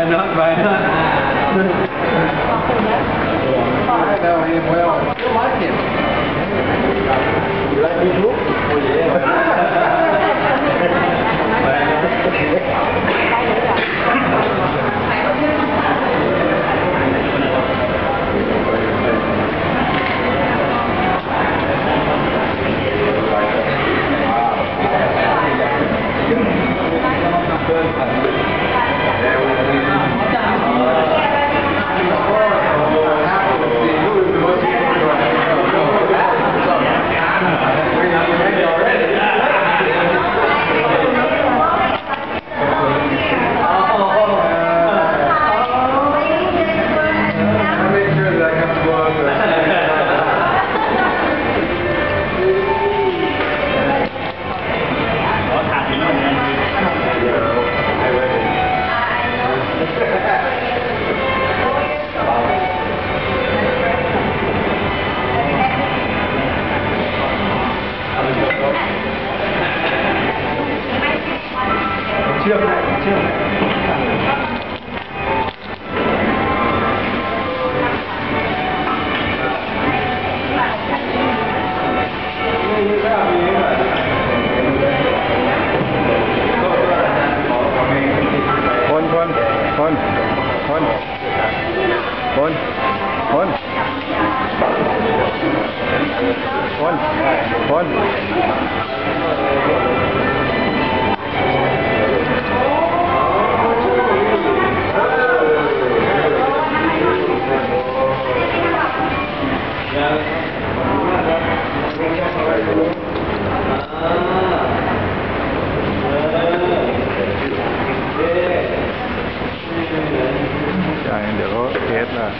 Why not? Why not? I know him well. trượt này trượt này Hon. Hon. Hon. Hon. Hon. Hon. Ende, oh, Erdler.